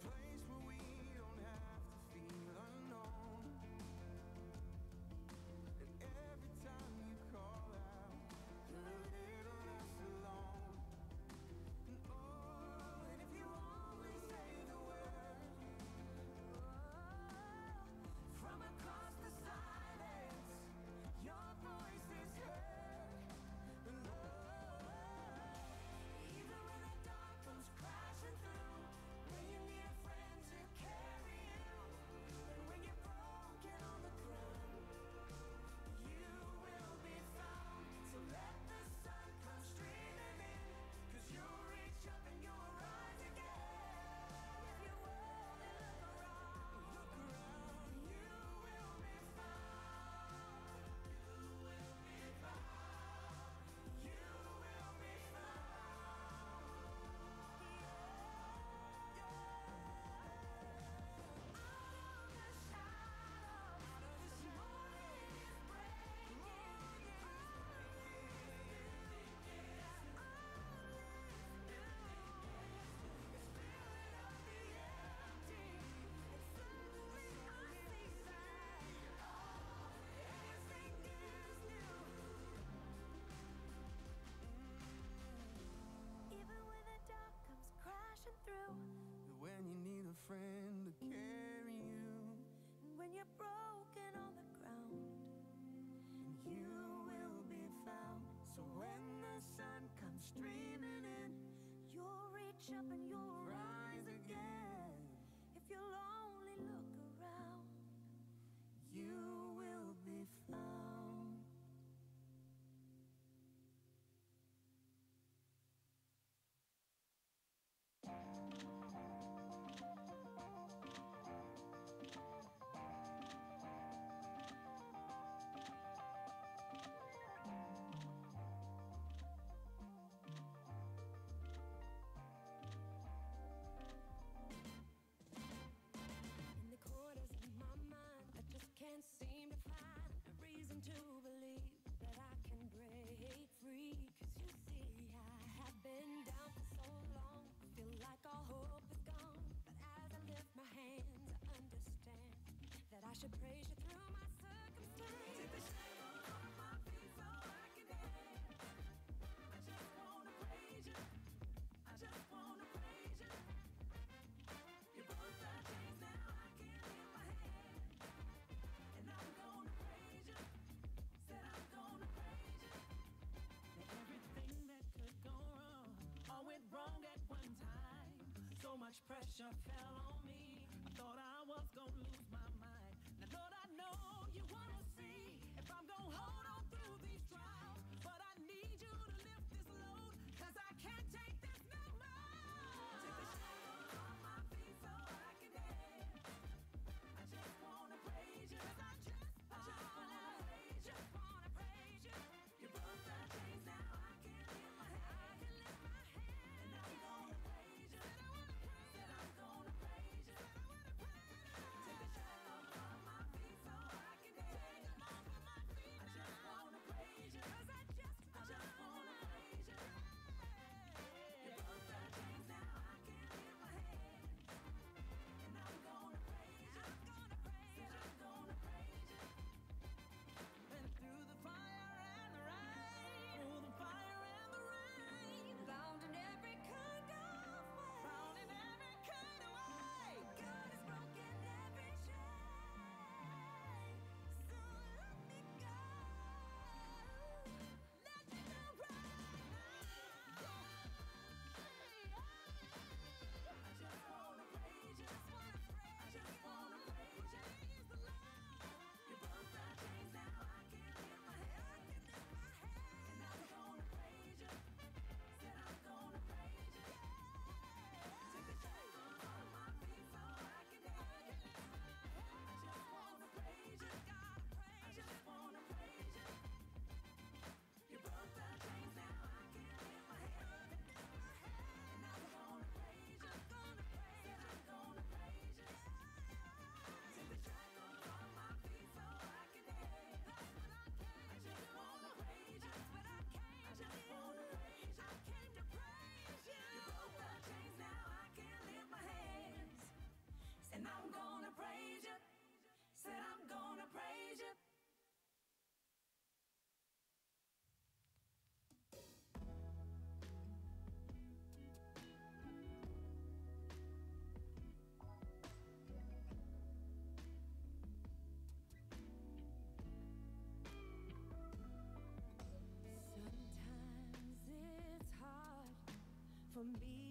place should praise you through my circumstance. Take for me.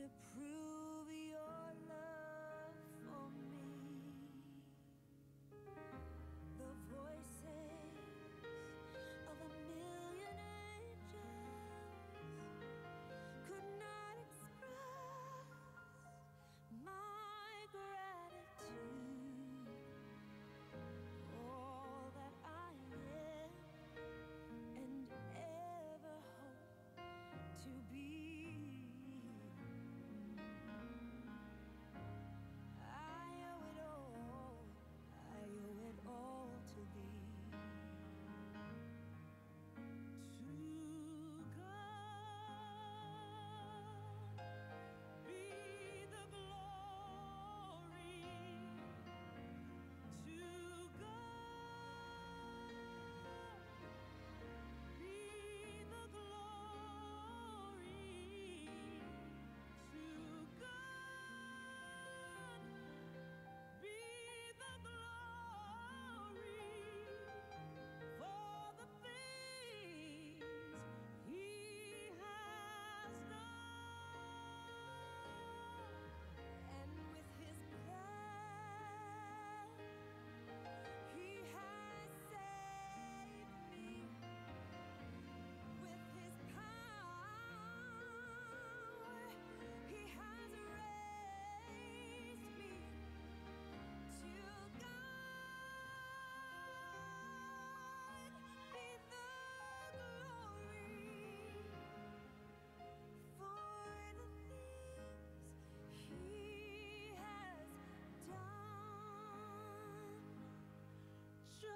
To prove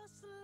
Just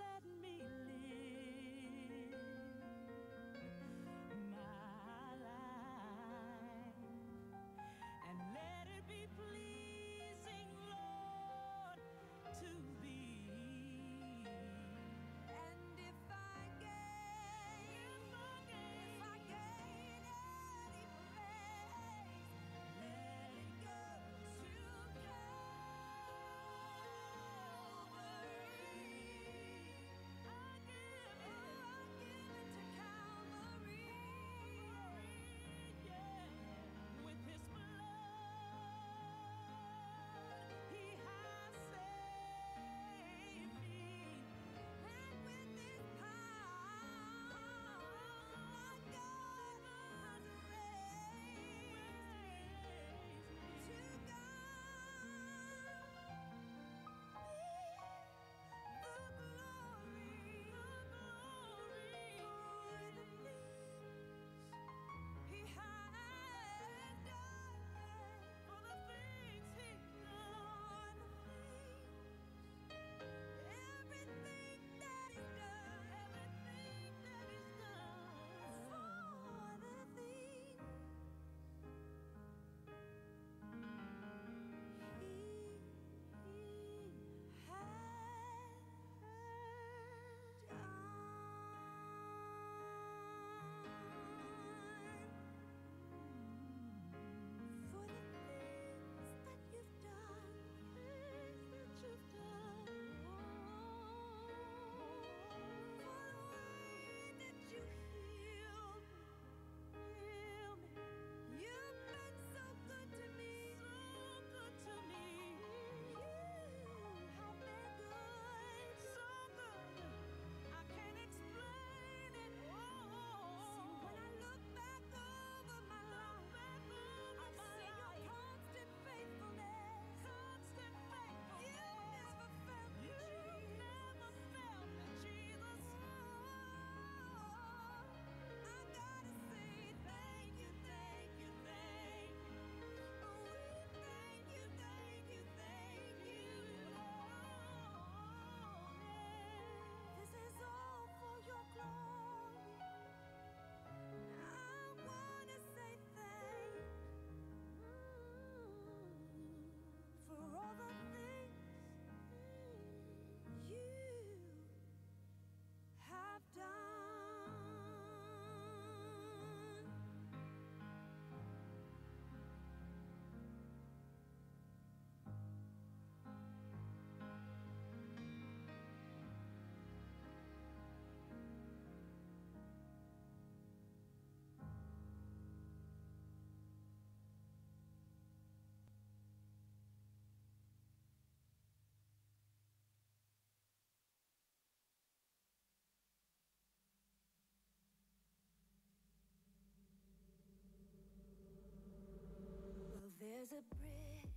There's a bridge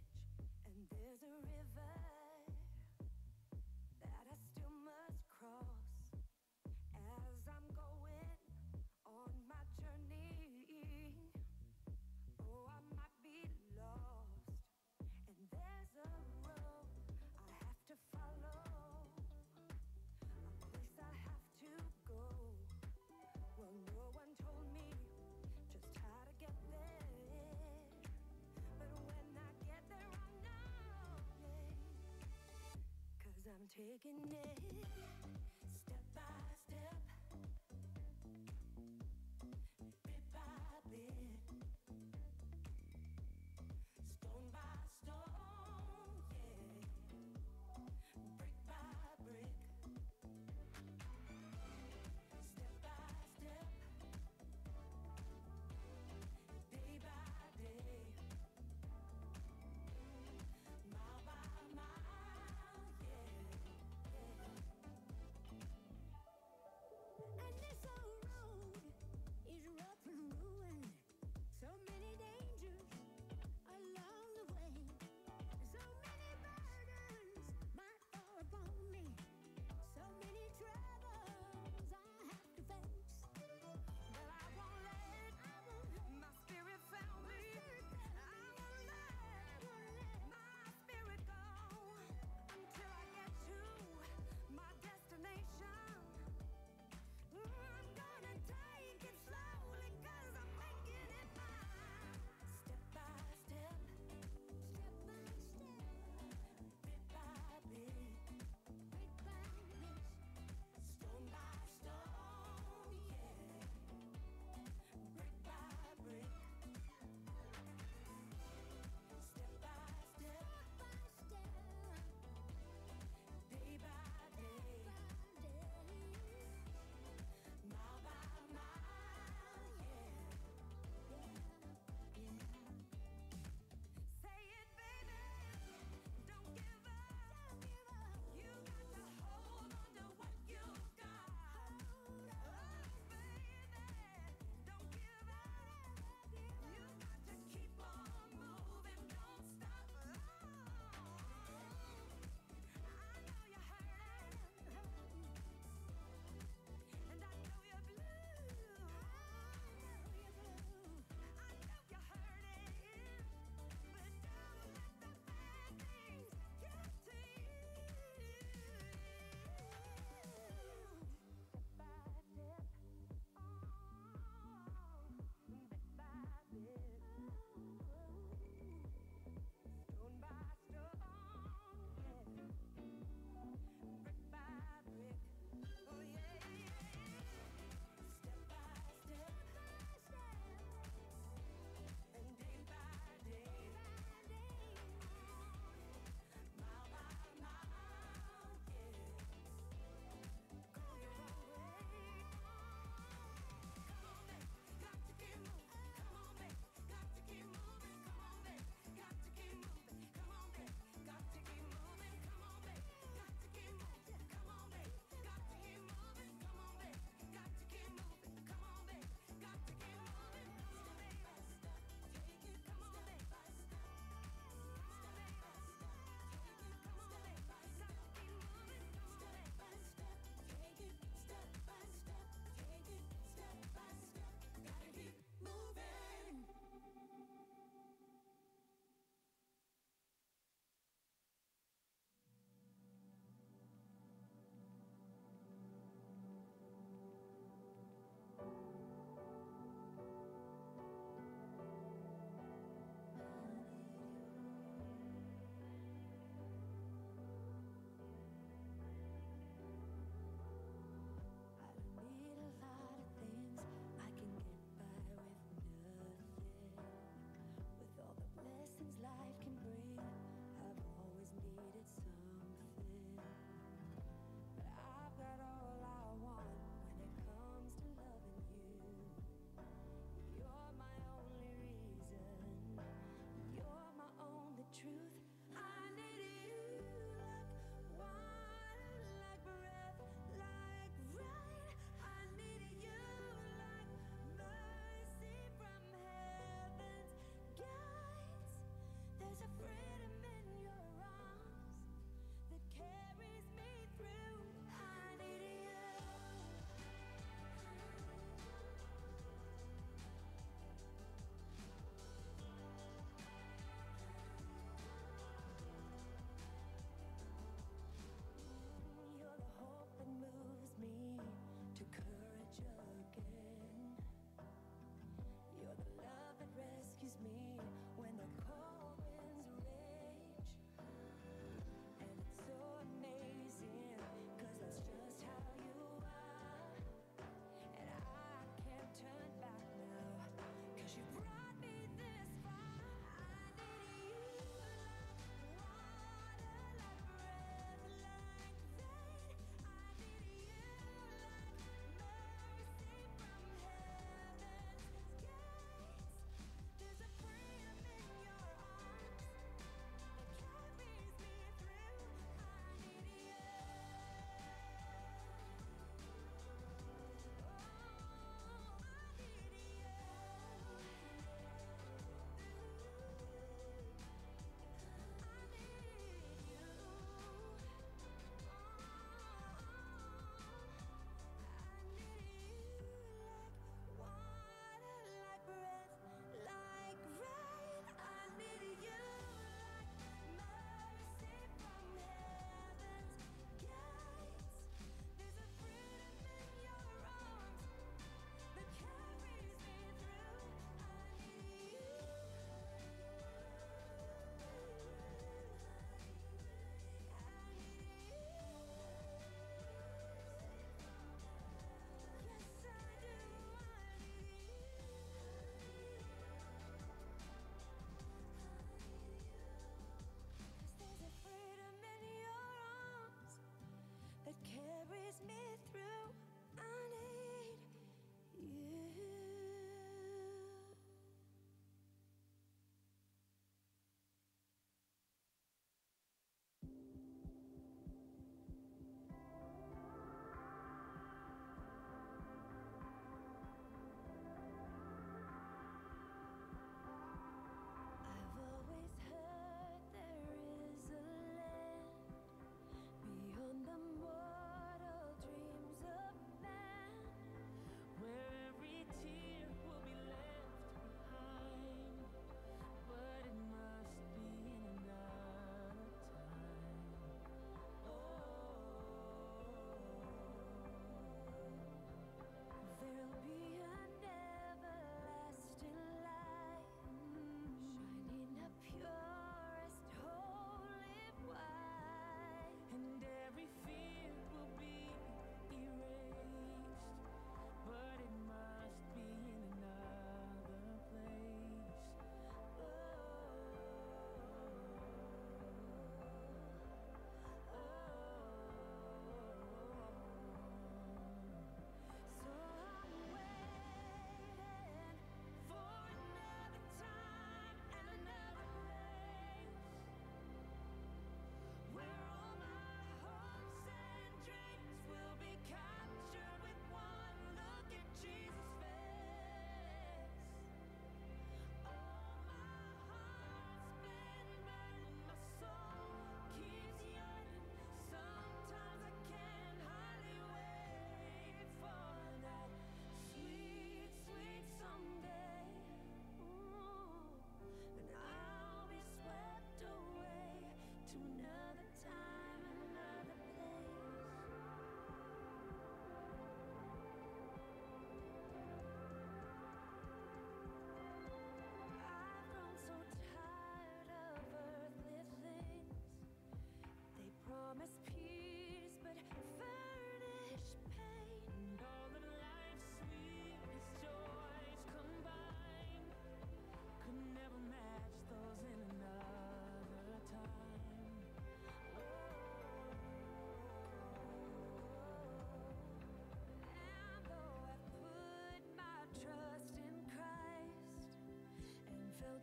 and there's a river taking it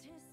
to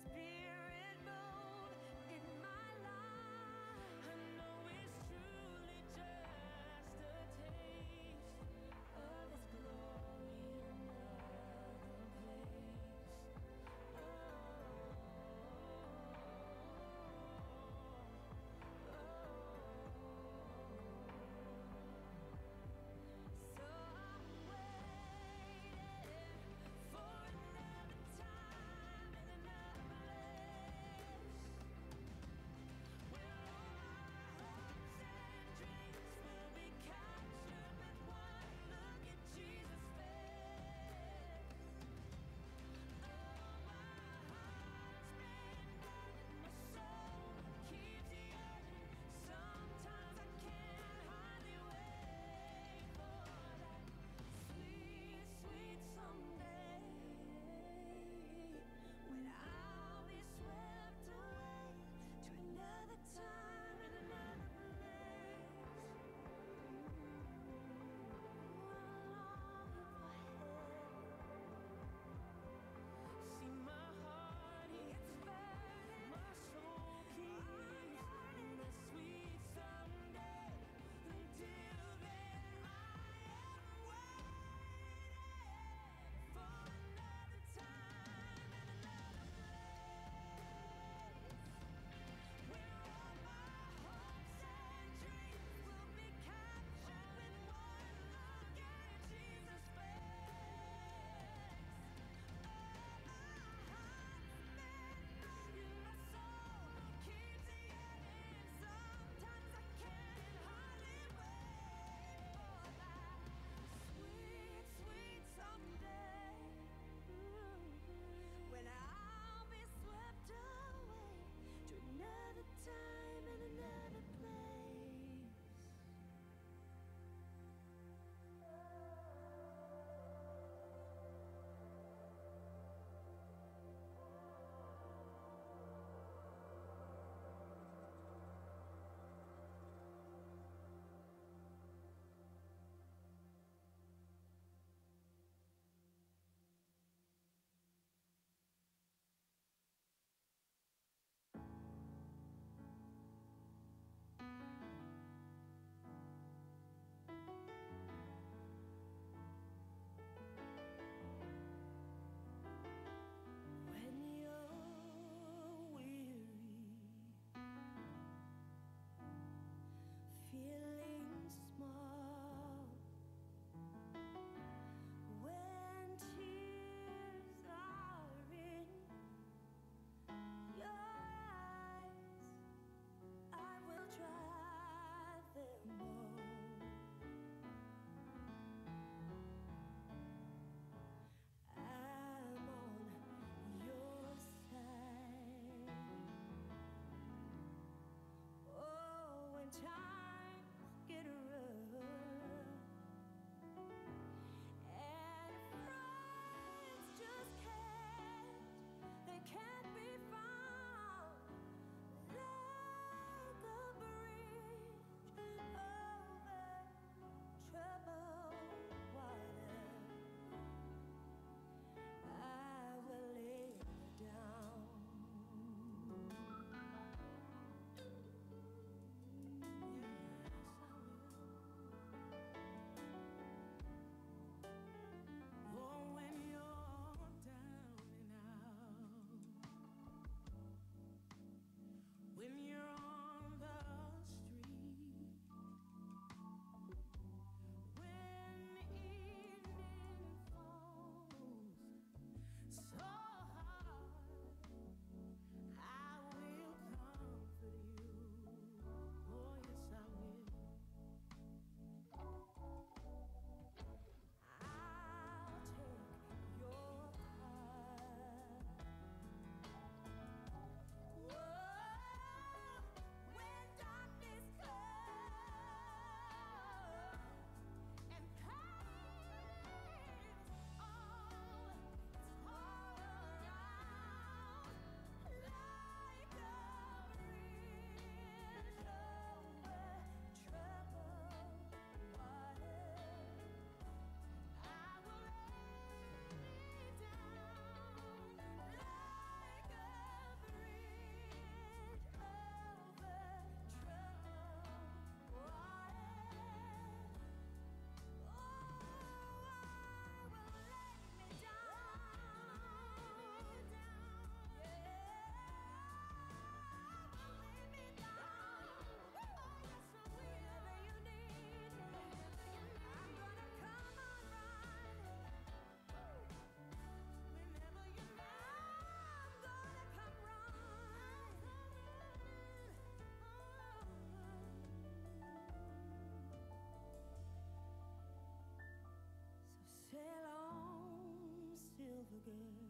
over, girl.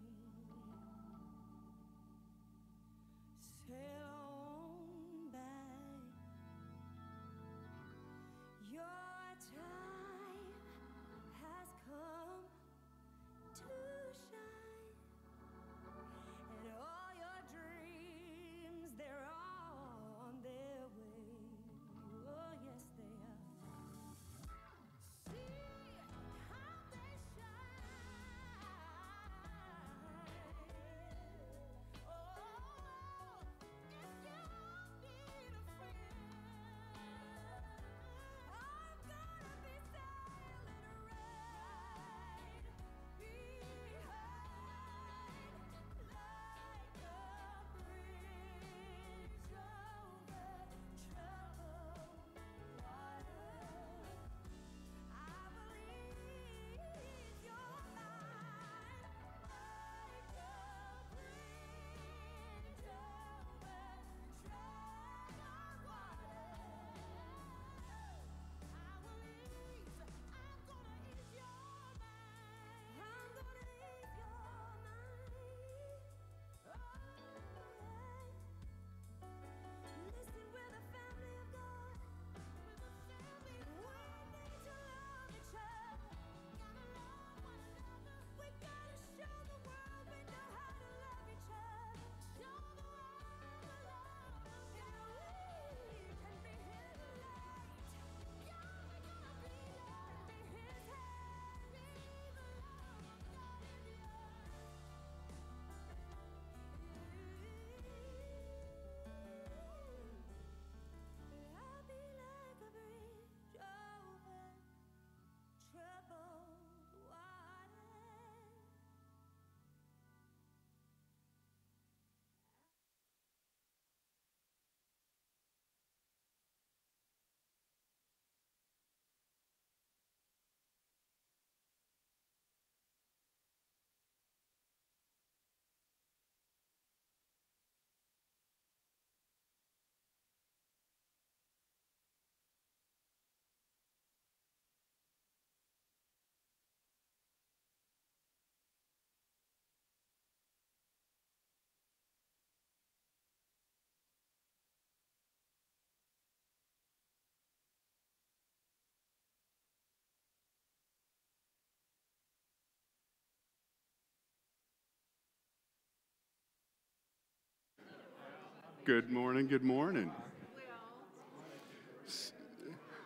Good morning, good morning.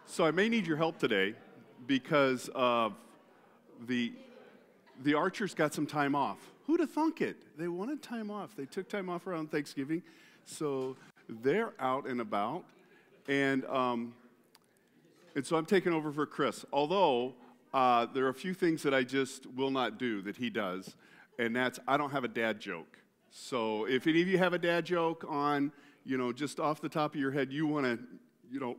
So I may need your help today because of the the archers got some time off. Who'd have thunk it? They wanted time off. They took time off around Thanksgiving, so they're out and about, and um, and so I'm taking over for Chris. Although uh, there are a few things that I just will not do that he does, and that's I don't have a dad joke. So if any of you have a dad joke on, you know, just off the top of your head, you want to, you know,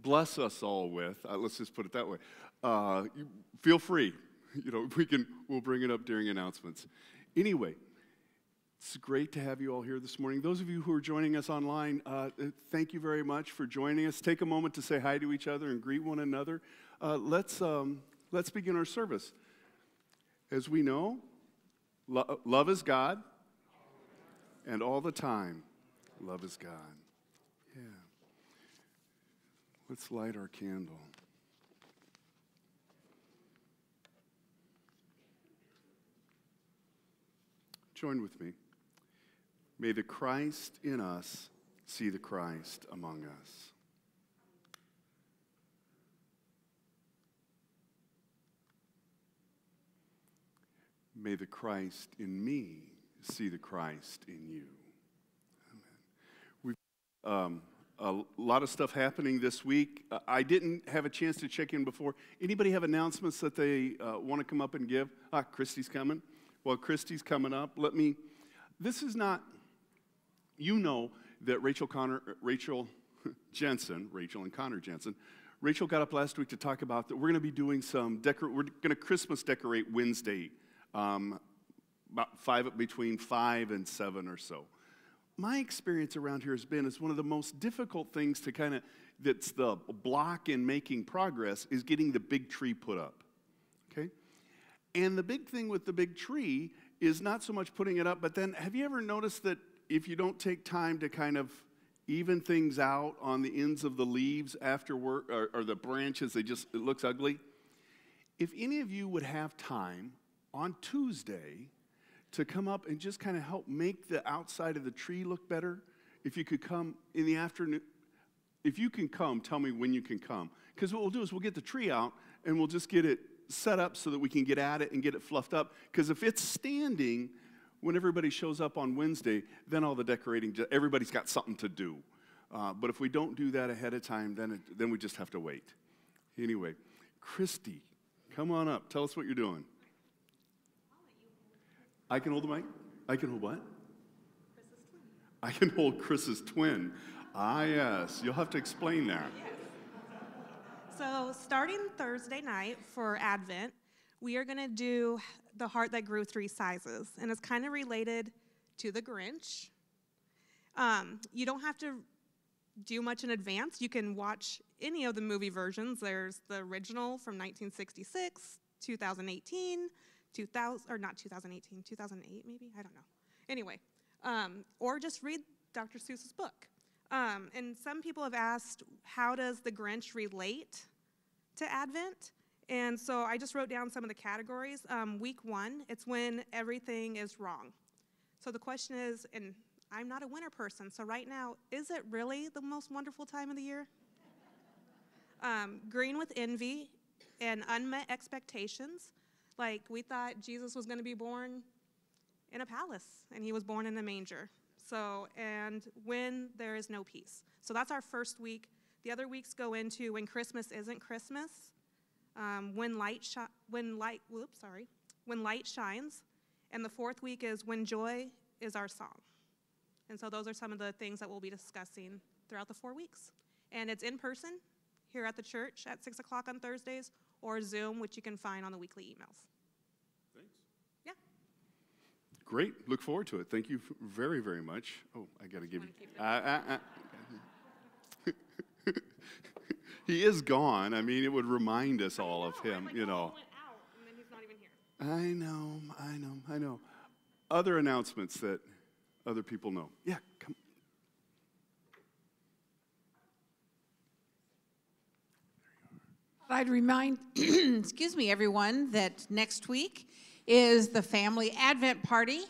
bless us all with, uh, let's just put it that way, uh, you, feel free. You know, we can, we'll bring it up during announcements. Anyway, it's great to have you all here this morning. Those of you who are joining us online, uh, uh, thank you very much for joining us. Take a moment to say hi to each other and greet one another. Uh, let's, um, let's begin our service. As we know, lo- love is God, and all the time, love is God. Yeah. Let's light our candle. Join with me. May the Christ in us see the Christ among us. May the Christ in me see the Christ in you. Amen. We've um, a lot of stuff happening this week. Uh, I didn't have a chance to check in before. Anybody have announcements that they uh, want to come up and give? Ah, Christy's coming. Well, Christy's coming up. Let me. This is not. You know that Rachel Connor, Rachel Jensen, Rachel and Connor Jensen. Rachel got up last week to talk about that we're going to be doing some decor. We're going to Christmas decorate Wednesday, um, about five between five and seven or so my experience around here has been is one of the most difficult things to kind of that's the block in making progress is getting the big tree put up okay And the big thing with the big tree is not so much putting it up, but then have you ever noticed that if you don't take time to kind of even things out on the ends of the leaves after work or, or the branches, they just, it looks ugly? If any of you would have time on Tuesday to come up and just kind of help make the outside of the tree look better, if you could come in the afternoon, if you can come, tell me when you can come. Because what we'll do is we'll get the tree out and we'll just get it set up so that we can get at it and get it fluffed up. Because if it's standing when everybody shows up on Wednesday, then all the decorating, everybody's got something to do. Uh, but if we don't do that ahead of time, then, it, then we just have to wait. Anyway, Christy, come on up. Tell us what you're doing. I can hold the mic? I can hold what? Chris's twin. I can hold Chris's twin. Ah, yes. You'll have to explain that. So, starting Thursday night for Advent, we are going to do The Heart That Grew Three Sizes. And it's kind of related to the Grinch. Um, you don't have to do much in advance. You can watch any of the movie versions. There's the original from 1966, 2018, 2000, or not 2018, 2008 maybe? I don't know. Anyway, um, or just read Dr. Seuss's book. Um, and some people have asked, how does the Grinch relate to Advent? And so I just wrote down some of the categories. Um, week one, it's when everything is wrong. So the question is, and I'm not a winter person, so right now, is it really the most wonderful time of the year? Um, green with envy and unmet expectations. Like we thought Jesus was going to be born in a palace, and he was born in a manger. So, and when there is no peace. So that's our first week. The other weeks go into when Christmas isn't Christmas, um, when light shi- when light whoops sorry when light shines, and the fourth week is when joy is our song. And so those are some of the things that we'll be discussing throughout the four weeks. And it's in person here at the church at six o'clock on Thursdays, or Zoom, which you can find on the weekly emails. Thanks. Yeah. Great. Look forward to it. Thank you very, very much. Oh, I got to give you. wanna keep it? Uh, uh, uh. he is gone. I mean, it would remind us all of him, you know. I know, I know, I know. Other announcements that other people know. Yeah, come. I'd remind, excuse me, everyone, that next week is the family Advent party.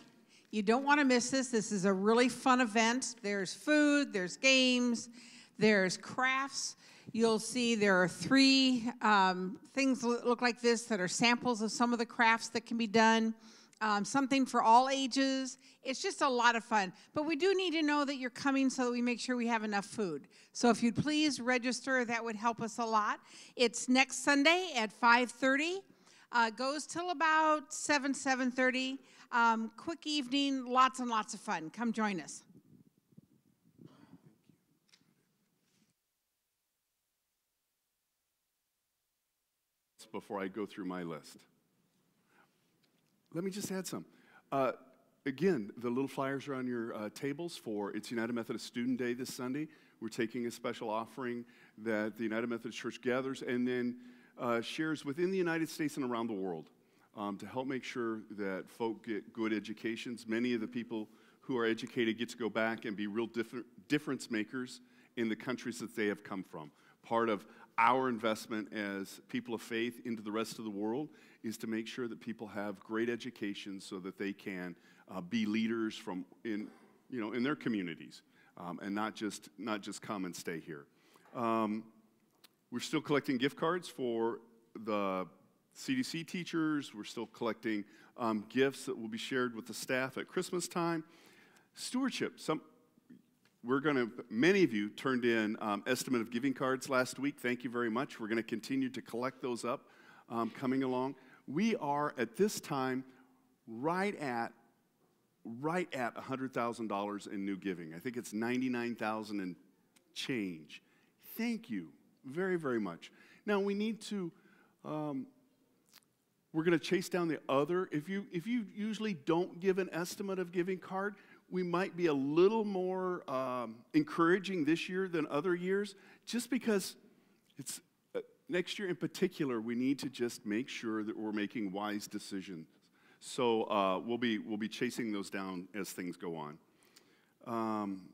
You don't want to miss this. This is a really fun event. There's food, there's games, there's crafts. You'll see there are three um, things that look like this that are samples of some of the crafts that can be done. Um, something for all ages. It's just a lot of fun. But we do need to know that you're coming so that we make sure we have enough food. So if you'd please register, that would help us a lot. It's next Sunday at 5:30. Uh, goes till about 7 7:30. Um, quick evening, lots and lots of fun. Come join us. before I go through my list. Let me just add some. Uh, again, the little flyers are on your uh, tables for it's United Methodist Student Day this Sunday. We're taking a special offering that the United Methodist Church gathers and then uh, shares within the United States and around the world um, to help make sure that folk get good educations. Many of the people who are educated get to go back and be real differ- difference makers in the countries that they have come from. Part of our investment as people of faith into the rest of the world is to make sure that people have great education so that they can uh, be leaders from in, you know, in their communities um, and not just, not just come and stay here. Um, we're still collecting gift cards for the CDC teachers. We're still collecting um, gifts that will be shared with the staff at Christmas time. Stewardship. Some, we're going to, many of you turned in um, estimate of giving cards last week. Thank you very much. We're going to continue to collect those up um, coming along. We are at this time right at right at $100,000 in new giving. I think it's 99,000 and change. Thank you very, very much. Now we need to, um, we're going to chase down the other. If you, if you usually don't give an estimate of giving card, we might be a little more um, encouraging this year than other years just because it's, uh, next year in particular, we need to just make sure that we're making wise decisions. So uh, we'll, be, we'll be chasing those down as things go on. Um,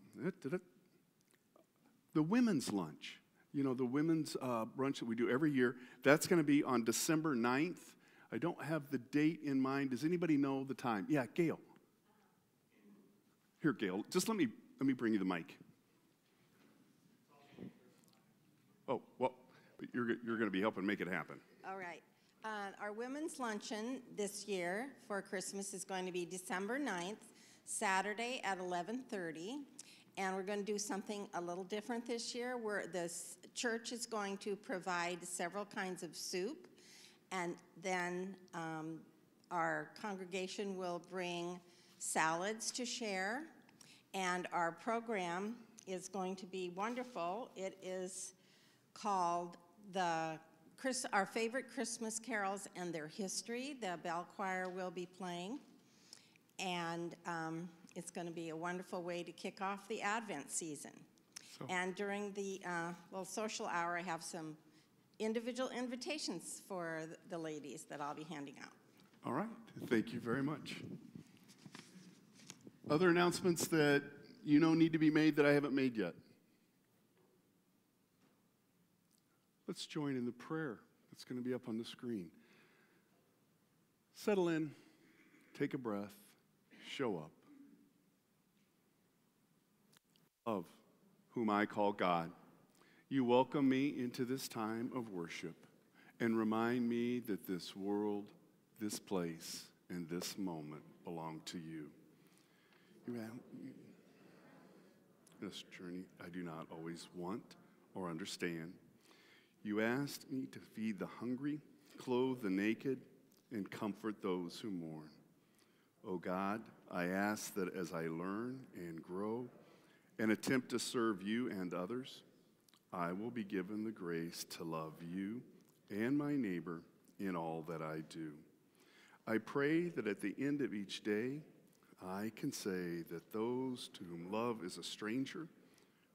the women's lunch, you know, the women's uh, brunch that we do every year, that's going to be on December 9th. I don't have the date in mind. Does anybody know the time? Yeah, Gail. Here, Gail, just let me, let me bring you the mic. Oh, well, but you're, you're going to be helping make it happen. All right. Uh, Our women's luncheon this year for Christmas is going to be December 9th, Saturday at 11:30. And we're going to do something a little different this year, where the church is going to provide several kinds of soup. And then um, our congregation will bring salads to share. And our program is going to be wonderful. It is called the Chris, our favorite Christmas carols and their history. The bell choir will be playing, and um, it's going to be a wonderful way to kick off the Advent season. So- And during the uh, little social hour, I have some individual invitations for the ladies that I'll be handing out. All right, thank you very much. Other announcements that you know need to be made that I haven't made yet? Let's join in the prayer that's going to be up on the screen. Settle in, take a breath, show up. Love, whom I call God, you welcome me into this time of worship and remind me that this world, this place, and this moment belong to you. This journey I do not always want or understand. You asked me to feed the hungry, clothe the naked, and comfort those who mourn. O God, I ask that as I learn and grow and attempt to serve you and others, I will be given the grace to love you and my neighbor in all that I do. I pray that at the end of each day, I can say that those to whom love is a stranger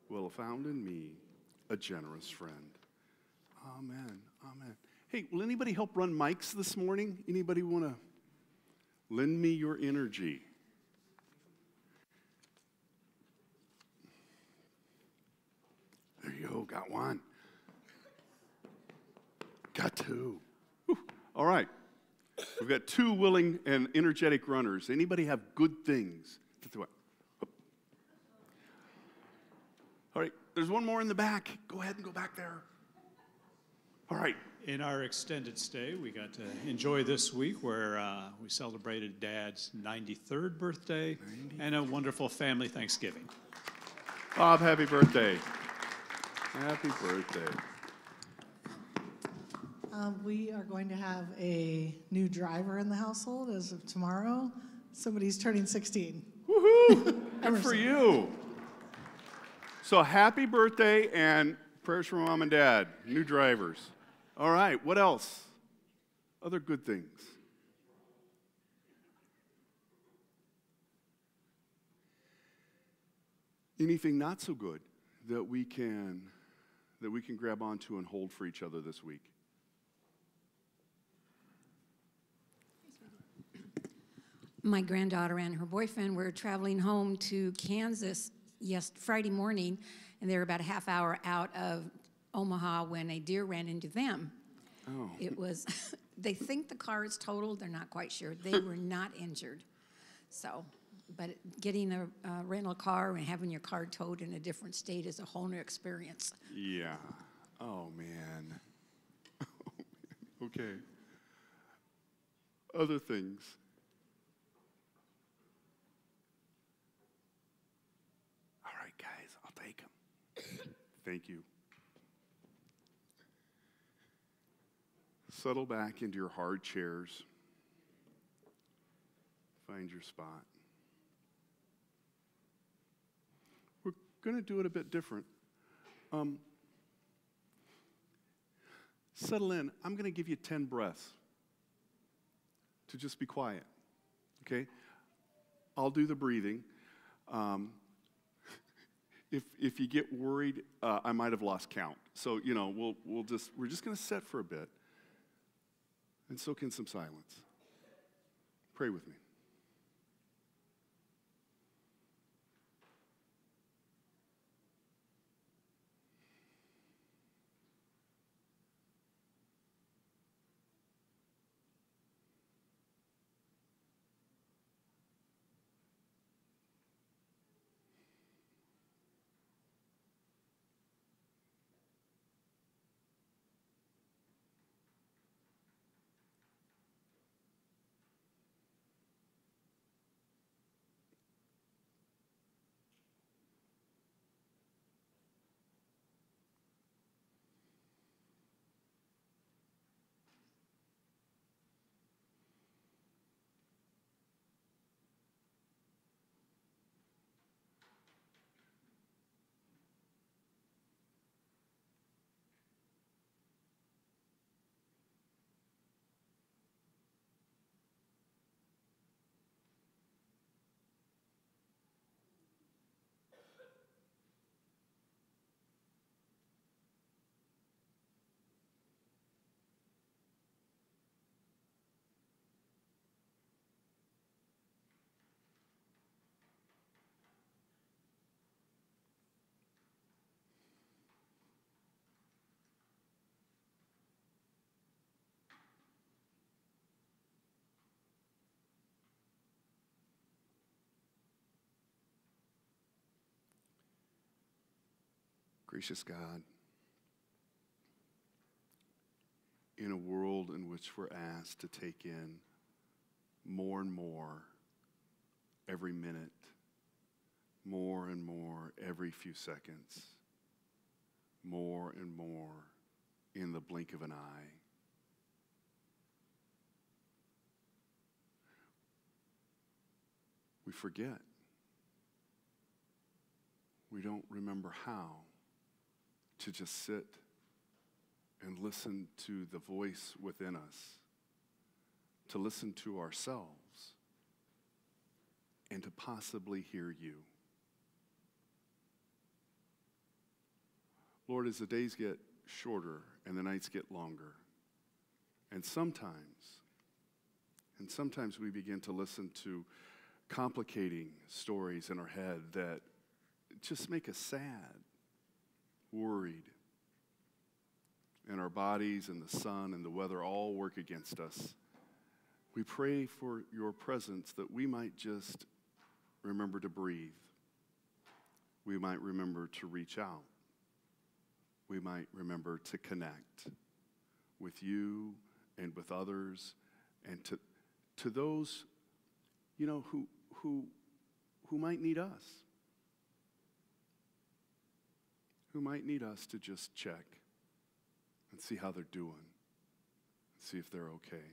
will have found in me a generous friend. Amen. Amen. Hey, will anybody help run mics this morning? Anybody want to lend me your energy? There you go. Got one. Got two. Whew. All right. We've got two willing and energetic runners. Anybody have good things to throw? All right. There's one more in the back. Go ahead and go back there. All right. In our extended stay, we got to enjoy this week where uh, we celebrated Dad's 93rd birthday and a wonderful family Thanksgiving. Bob, happy birthday. Happy birthday. Um, we are going to have a new driver in the household as of tomorrow. Somebody's turning 16. Woohoo! Good for you. So happy birthday and prayers for mom and dad, new drivers. All right, what else? Other good things. Anything not so good that we can that we can grab onto and hold for each other this week? My granddaughter and her boyfriend were traveling home to Kansas yes Friday morning, and they were about a half hour out of Omaha when a deer ran into them. Oh. It was. they think the car is totaled. They're not quite sure. They were not injured. So, but getting a, a rental car and having your car towed in a different state is a whole new experience. Yeah. Oh, man. Oh, okay. Other things. All right, guys, I'll take them. Thank you. Settle back into your hard chairs. Find your spot. We're going to do it a bit different. Um, settle in. I'm going to give you 10 breaths to just be quiet. Okay? I'll do the breathing. Um, if, if you get worried, uh, I might have lost count. So, you know, we'll, we'll just, we're just going to sit for a bit and soak in some silence. Pray with me. Gracious God, in a world in which we're asked to take in more and more every minute, more and more every few seconds, more and more in the blink of an eye. We forget. We don't remember how to just sit and listen to the voice within us, to listen to ourselves, and to possibly hear you. Lord, as the days get shorter and the nights get longer, and sometimes, and sometimes we begin to listen to complicating stories in our head that just make us sad, worried. And our bodies and the sun and the weather all work against us. We pray for your presence that we might just remember to breathe. We might remember to reach out. We might remember to connect with you and with others and to, to those, you know, who, who, who might need us who might need us to just check and see how they're doing, see if they're okay.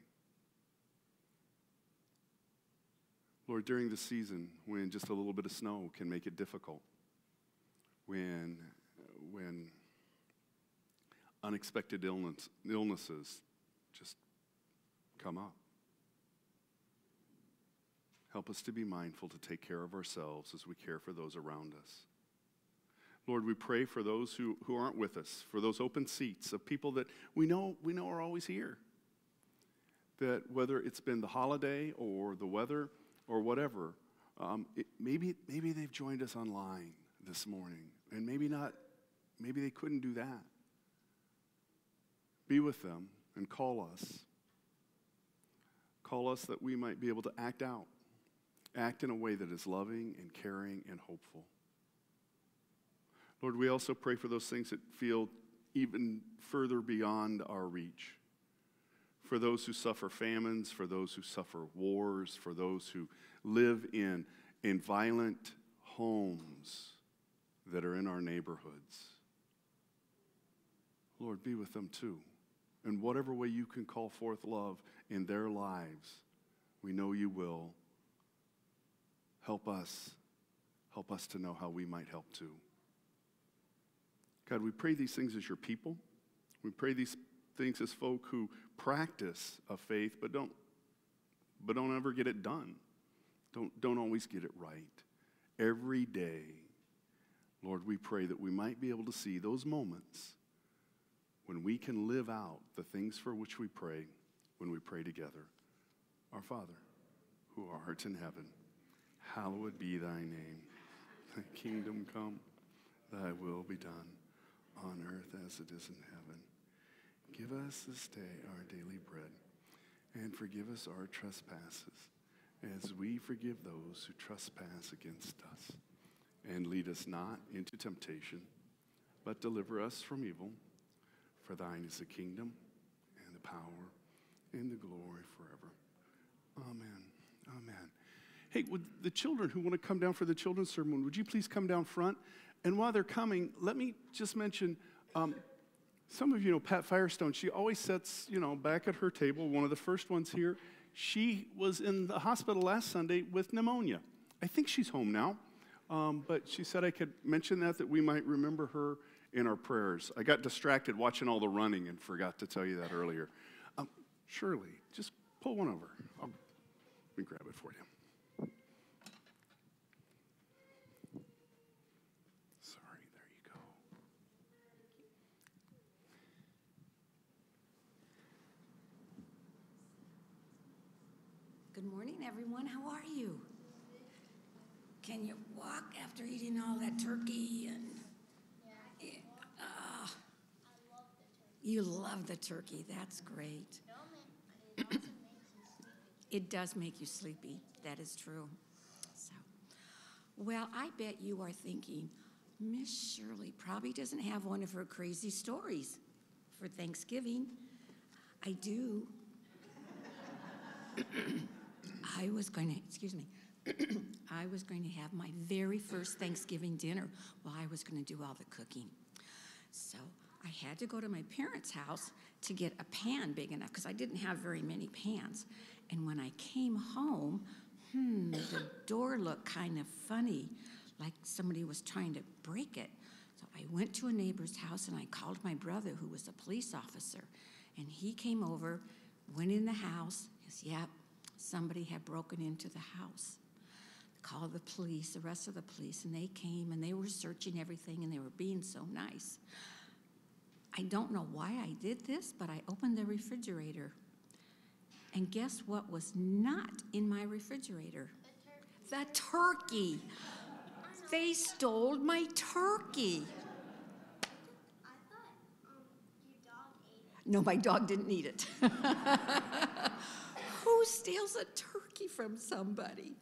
Lord, during the season when just a little bit of snow can make it difficult, when, when unexpected illness, illnesses just come up, help us to be mindful to take care of ourselves as we care for those around us. Lord, we pray for those who, who aren't with us, for those open seats of people that we know, we know are always here. That whether it's been the holiday or the weather or whatever, um, it, maybe, maybe they've joined us online this morning, and maybe not, maybe they couldn't do that. Be with them and call us. Call us that we might be able to act out, act in a way that is loving and caring and hopeful. Lord, we also pray for those things that feel even further beyond our reach. For those who suffer famines, for those who suffer wars, for those who live in, in violent homes that are in our neighborhoods. Lord, be with them too. In whatever way you can call forth love in their lives, we know you will. Help us. Help us to know how we might help too. God, we pray these things as your people. We pray these things as folk who practice a faith but don't, but don't ever get it done. Don't, don't always get it right. Every day, Lord, we pray that we might be able to see those moments when we can live out the things for which we pray when we pray together. Our Father, who art in heaven, hallowed be thy name. Thy kingdom come, thy will be done, on earth as it is in heaven. Give us this day our daily bread, and forgive us our trespasses, as we forgive those who trespass against us. And lead us not into temptation, but deliver us from evil. For thine is the kingdom, and the power, and the glory forever. Amen. Amen. Hey, would the children who want to come down for the children's sermon, would you please come down front? And while they're coming, let me just mention um, some of you know Pat Firestone. She always sits, you know, back at her table, one of the first ones here. She was in the hospital last Sunday with pneumonia. I think she's home now, um, but she said I could mention that, that we might remember her in our prayers. I got distracted watching all the running and forgot to tell you that earlier. Um, Shirley, just pull one over. I'll, let me grab it for you. Sorry, there you go. Good morning, everyone. How are you? Can you walk after eating all that turkey and? Yeah. Ah. You love the turkey. That's great. It does make you sleepy. That is true. So, well, I bet you are thinking, Miss Shirley probably doesn't have one of her crazy stories for Thanksgiving. I do. I was going to, excuse me, I was going to have my very first Thanksgiving dinner while I was going to do all the cooking. So I had to go to my parents' house to get a pan big enough because I didn't have very many pans. And when I came home, hmm, the door looked kind of funny, like somebody was trying to break it. So I went to a neighbor's house and I called my brother, who was a police officer. And he came over, went in the house. He says, Yep, somebody had broken into the house. Called the police, the rest of the police, and they came and they were searching everything and they were being so nice. I don't know why I did this, but I opened the refrigerator. And guess what was not in my refrigerator? The turkey. They stole my turkey. No, my dog didn't eat it. Who steals a turkey from somebody?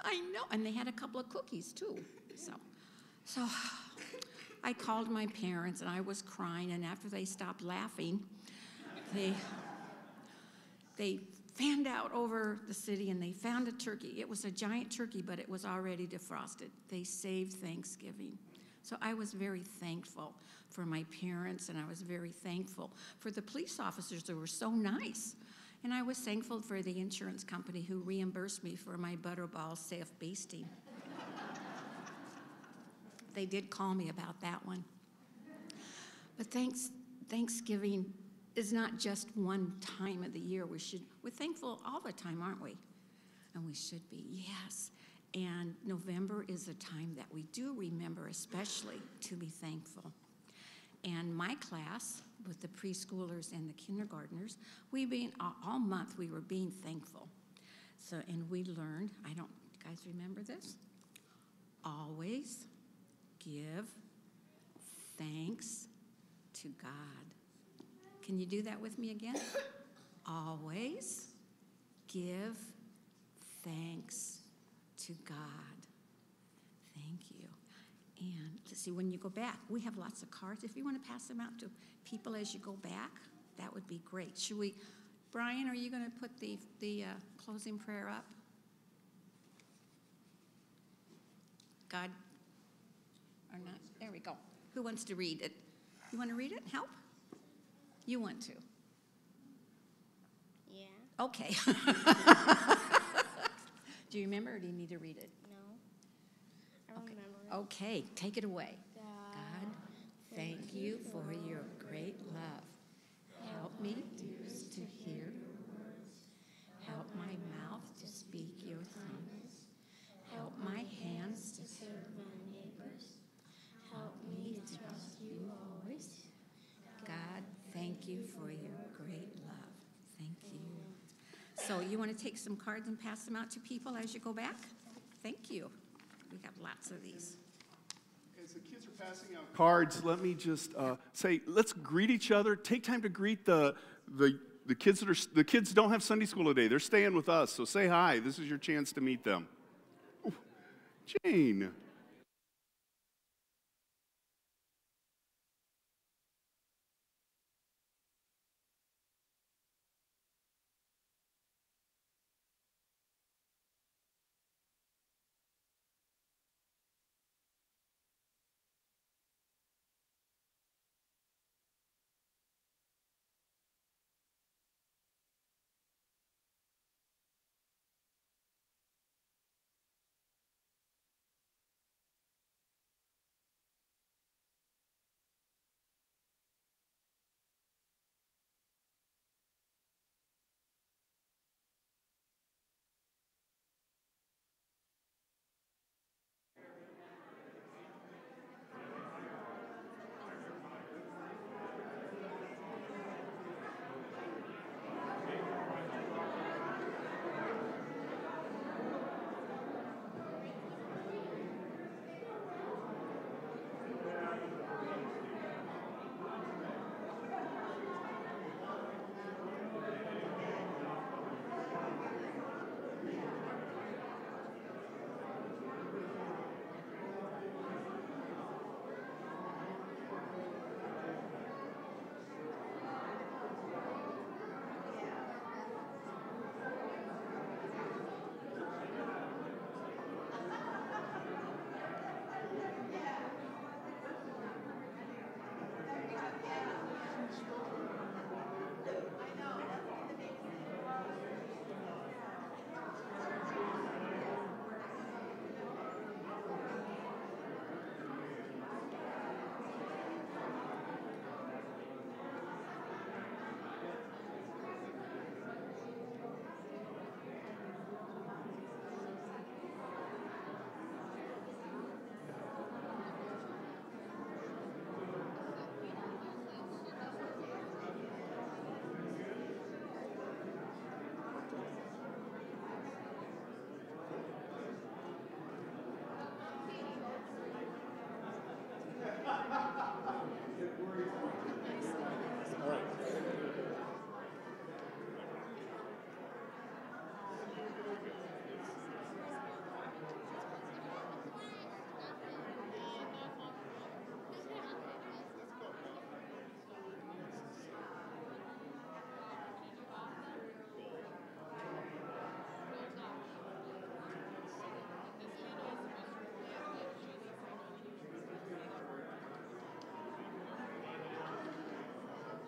I know, and they had a couple of cookies too. So, so I called my parents and I was crying, and after they stopped laughing, they they fanned out over the city and they found a turkey. It was a giant turkey, but it was already defrosted. They saved Thanksgiving. So I was very thankful for my parents and I was very thankful for the police officers who were so nice. And I was thankful for the insurance company who reimbursed me for my butterball self basting. they did call me about that one. But thanks, Thanksgiving is not just one time of the year. We should, we're thankful all the time, aren't we? And we should be, yes. And November is a time that we do remember, especially to be thankful. And my class, with the preschoolers and the kindergartners, we been all, month we were being thankful. So, and we learned. I don't, you guys remember this? Always give thanks to God. Can you do that with me again? Always give thanks to God. Thank you. And let's see, when you go back, we have lots of cards. If you want to pass them out to people as you go back, that would be great. Should we, Brian, are you going to put the, the uh, closing prayer up? God, or not? There we go. Who wants to read it? You want to read it? Help? You want to? Yeah. Okay. do you remember or do you need to read it? No. I don't Okay. remember. Okay, take it away. God, thank you for your great love. Help me, dearest, to hear your words. Help my mouth to speak your kindness. Help my hands to serve my neighbors. Help me to trust you always. God, thank you for your great love. Thank you. So, you want to take some cards and pass them out to people as you go back? Thank you. We have lots of these. As the kids are passing out cards, let me just uh, say, let's greet each other. Take time to greet the, the, the kids that are, the kids don't have Sunday school today. They're staying with us, so say hi. This is your chance to meet them. Ooh, Jane.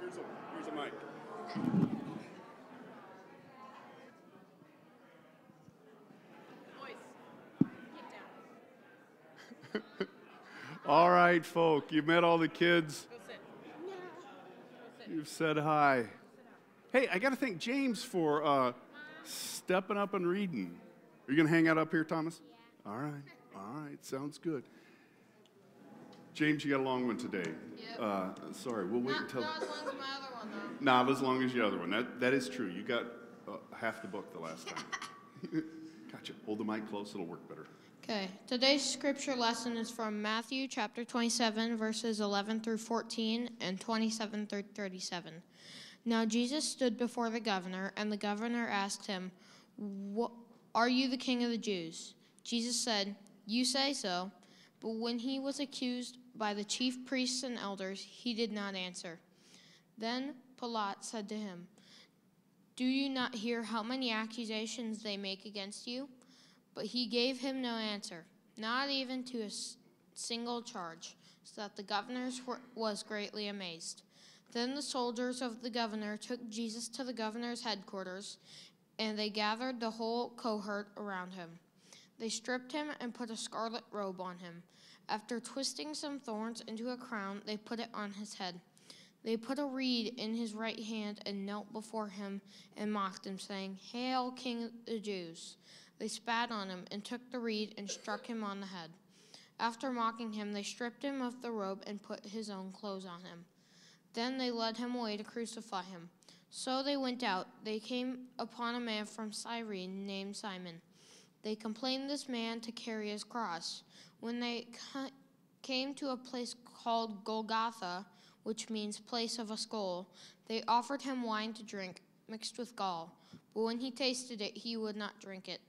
Here's a, here's a mic. All right, folk, You've met all the kids. You've said hi. Hey, I got to thank James for uh, stepping up and reading. Are you going to hang out up here, Thomas? All right. All right. Sounds good. James, you got a long one today. Uh, sorry, we'll wait until. Not as long as my other one, though. Not as long as your other one. That, that is true. You got uh, half the book the last time. gotcha. Hold the mic close, it'll work better. Okay, today's scripture lesson is from Matthew chapter 27, verses 11 through 14 and 27 through 37. Now Jesus stood before the governor, and the governor asked him, Are you the king of the Jews? Jesus said, You say so. But when he was accused by the chief priests and elders, he did not answer. Then Pilate said to him, Do you not hear how many accusations they make against you? But he gave him no answer, not even to a single charge, so that the governor was greatly amazed. Then the soldiers of the governor took Jesus to the governor's headquarters, and they gathered the whole cohort around him. They stripped him and put a scarlet robe on him. After twisting some thorns into a crown, they put it on his head. They put a reed in his right hand and knelt before him and mocked him, saying, Hail, King of the Jews! They spat on him and took the reed and struck him on the head. After mocking him, they stripped him of the robe and put his own clothes on him. Then they led him away to crucify him. So they went out. They came upon a man from Cyrene named Simon. They complained this man to carry his cross. When they came to a place called Golgotha, which means place of a skull, they offered him wine to drink, mixed with gall. But when he tasted it, he would not drink it.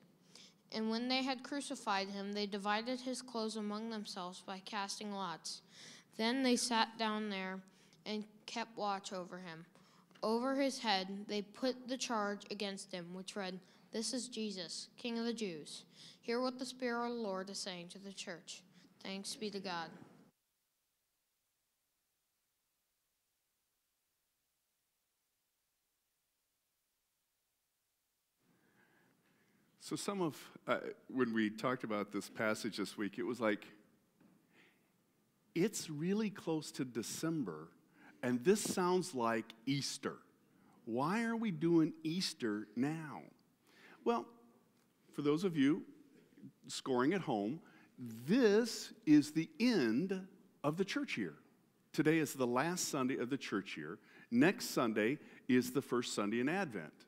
And when they had crucified him, they divided his clothes among themselves by casting lots. Then they sat down there and kept watch over him. Over his head they put the charge against him, which read, This is Jesus, King of the Jews. Hear what the Spirit of the Lord is saying to the church. Thanks be to God. So, some of, uh, when we talked about this passage this week, it was like, it's really close to December, and this sounds like Easter. Why are we doing Easter now? Well, for those of you scoring at home, this is the end of the church year. Today is the last Sunday of the church year. Next Sunday is the first Sunday in Advent.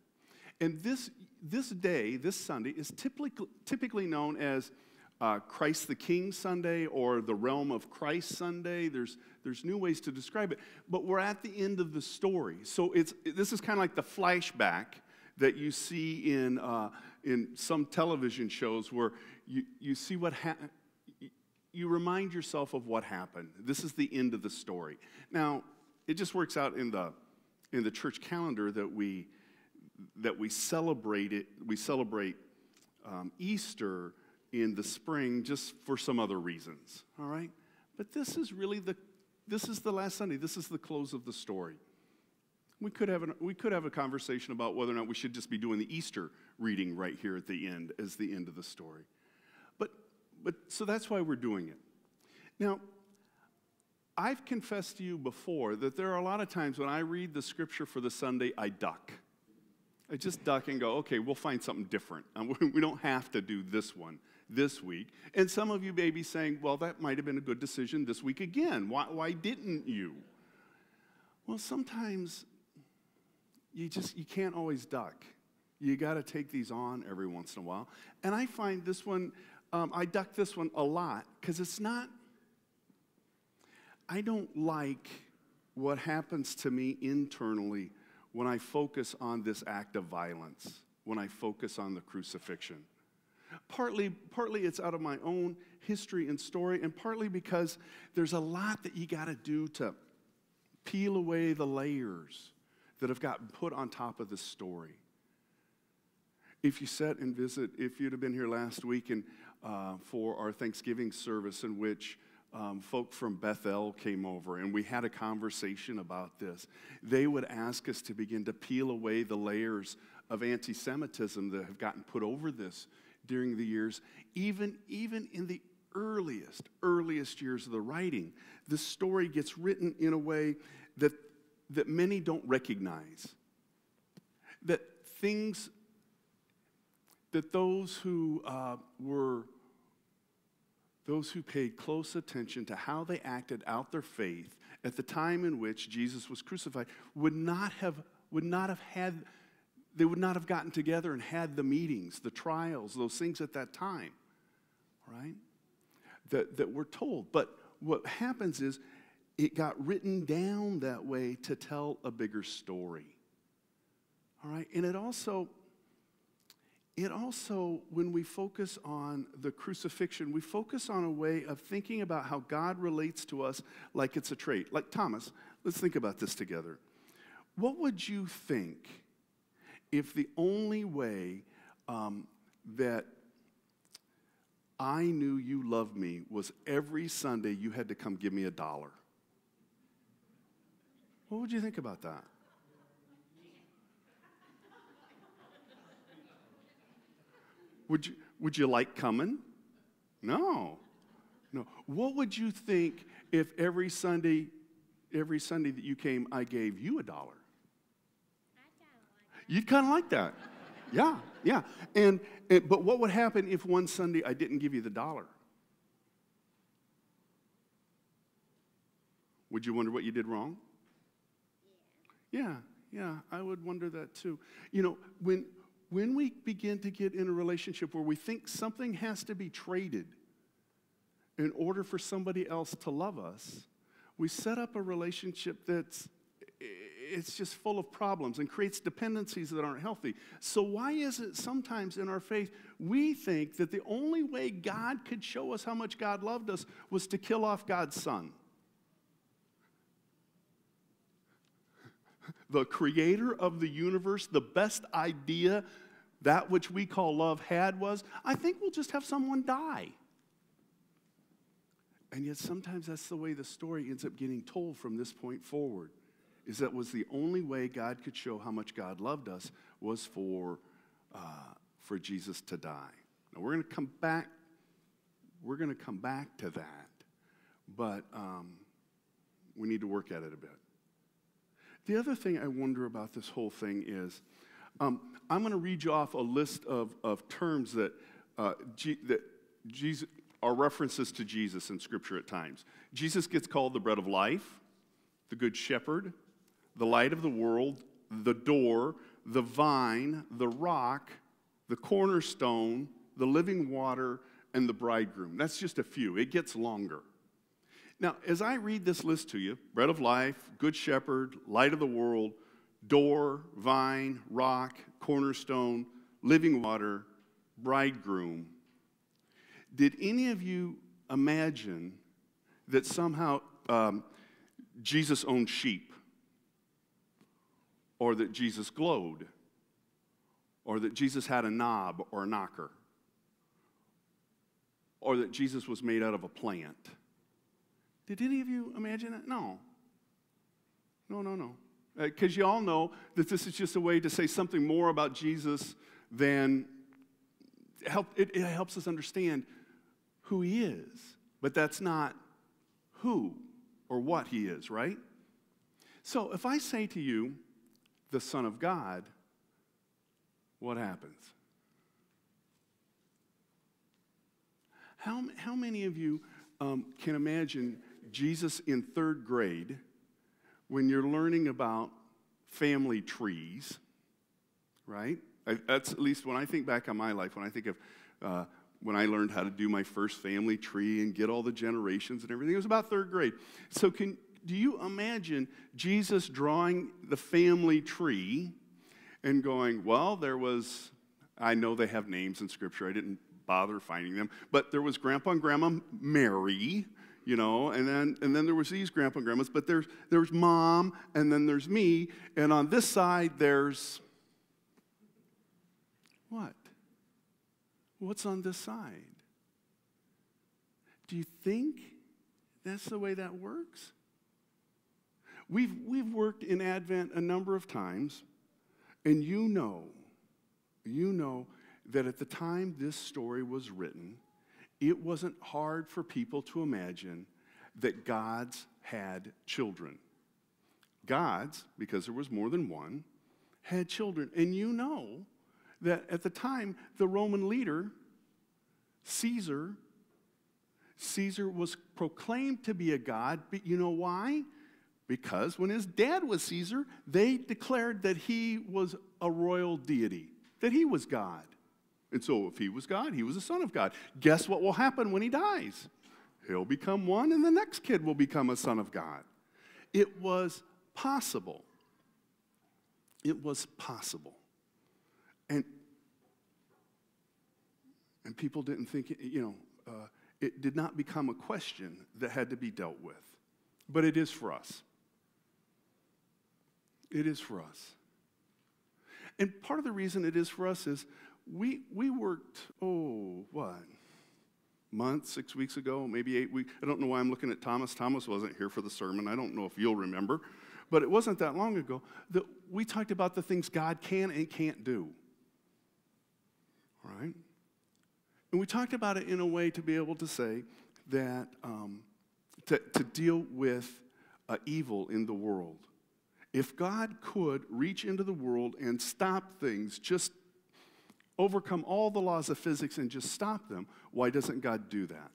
And this, this day, this Sunday, is typically, typically known as uh, Christ the King Sunday or the Realm of Christ Sunday. There's, there's new ways to describe it. But we're at the end of the story. So it's, this is kind of like the flashback that you see in, uh, in some television shows where you, you see what happened. You remind yourself of what happened. This is the end of the story. Now, it just works out in the, in the church calendar that we, that we celebrate it. We celebrate um, Easter in the spring just for some other reasons. All right, but this is really the this is the last Sunday. This is the close of the story. We could have an, we could have a conversation about whether or not we should just be doing the Easter reading right here at the end as the end of the story. But but so that's why we're doing it. Now, I've confessed to you before that there are a lot of times when I read the scripture for the Sunday, I duck. I just duck and go, okay, we'll find something different. We don't have to do this one this week. And some of you may be saying, well, that might have been a good decision this week again. Why, why didn't you? Well, sometimes you just you can't always duck. You got to take these on every once in a while. And I find this one, um, I duck this one a lot because it's not. I don't like what happens to me internally when I focus on this act of violence, when I focus on the crucifixion. Partly, partly it's out of my own history and story, and partly because there's a lot that you got to do to peel away the layers that have gotten put on top of the story. If you sit and visit, if you'd have been here last week and uh, for our Thanksgiving service, in which um, folk from Bethel came over and we had a conversation about this, they would ask us to begin to peel away the layers of anti Semitism that have gotten put over this during the years, even, even in the earliest, earliest years of the writing. The story gets written in a way that, that many don't recognize. That things, that those who uh, were, those who paid close attention to how they acted out their faith at the time in which Jesus was crucified would not have, would not have had they would not have gotten together and had the meetings, the trials, those things at that time, right? That, that we're told. But what happens is it got written down that way to tell a bigger story. All right? And it also, it also, when we focus on the crucifixion, we focus on a way of thinking about how God relates to us like it's a trait. Like Thomas, let's think about this together. What would you think if the only way um, that I knew you loved me was every Sunday you had to come give me a dollar? What would you think about that? Would you, would you like coming? No. No. What would you think if every Sunday, every Sunday that you came, I gave you a dollar? You'd kind of like that. Yeah, yeah. And, and, but what would happen if one Sunday I didn't give you the dollar? Would you wonder what you did wrong? Yeah, Yeah, I would wonder that too. You know, when, when we begin to get in a relationship where we think something has to be traded in order for somebody else to love us, we set up a relationship that's it's just full of problems and creates dependencies that aren't healthy. So why is it sometimes in our faith we think that the only way God could show us how much God loved us was to kill off God's son? The creator of the universe, the best idea that which we call love had was, I think we'll just have someone die. And yet sometimes that's the way the story ends up getting told from this point forward. Is that was the only way God could show how much God loved us was for, uh, for Jesus to die. Now we're going to come back. We're going to come back to that, but um, we need to work at it a bit. The other thing I wonder about this whole thing is um, I'm going to read you off a list of, of terms that, uh, G- that Jesus, are references to Jesus in Scripture at times. Jesus gets called the bread of life, the good shepherd, the light of the world, the door, the vine, the rock, the cornerstone, the living water, and the bridegroom. That's just a few. It gets longer. Now, as I read this list to you bread of life, good shepherd, light of the world, door, vine, rock, cornerstone, living water, bridegroom, did any of you imagine that somehow um, Jesus owned sheep? Or that Jesus glowed? Or that Jesus had a knob or a knocker? Or that Jesus was made out of a plant? Did any of you imagine that? No. No, no, no. Because uh, you all know that this is just a way to say something more about Jesus than help, it, it helps us understand who he is. But that's not who or what he is, right? So if I say to you, the Son of God, what happens? How, how many of you um, can imagine Jesus in third grade when you're learning about family trees, right? I, that's at least when I think back on my life, when I think of uh, when I learned how to do my first family tree and get all the generations and everything. It was about third grade. So, can, do you imagine Jesus drawing the family tree and going, well, there was, I know they have names in Scripture, I didn't bother finding them, but there was Grandpa and Grandma Mary, you know, and then and then there was these grandpa and grandmas, but there's there's mom, and then there's me, and on this side there's what? What's on this side? Do you think that's the way that works? We've, we've worked in Advent a number of times, and you know, you know that at the time this story was written, it wasn't hard for people to imagine that gods had children. Gods, because there was more than one, had children. And you know that at the time, the Roman leader, Caesar, Caesar was proclaimed to be a god, but you know why? Because when his dad was Caesar, they declared that he was a royal deity, that he was God. And so if he was God, he was a son of God. Guess what will happen when he dies? He'll become one, and the next kid will become a son of God. It was possible. It was possible. And, and people didn't think, you know, uh, it did not become a question that had to be dealt with. But it is for us. It is for us. And part of the reason it is for us is we, we worked, oh, what? Month, six weeks ago, maybe eight weeks. I don't know why I'm looking at Thomas. Thomas wasn't here for the sermon. I don't know if you'll remember. But it wasn't that long ago that we talked about the things God can and can't do. All right? And we talked about it in a way to be able to say that um, to, to deal with uh, evil in the world. If God could reach into the world and stop things, just overcome all the laws of physics and just stop them, why doesn't God do that?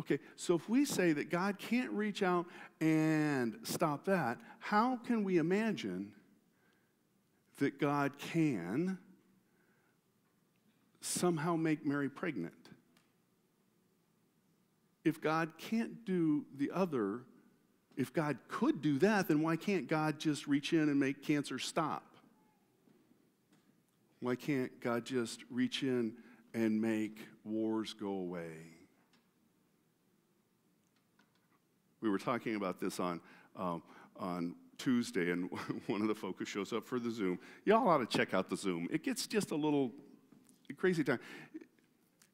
Okay, so if we say that God can't reach out and stop that, how can we imagine that God can somehow make Mary pregnant. If God can't do the other, if God could do that, then why can't God just reach in and make cancer stop? Why can't God just reach in and make wars go away? We were talking about this on, um, on Tuesday, and one of the folks shows up for the Zoom. Y'all ought to check out the Zoom. It gets just a little crazy time.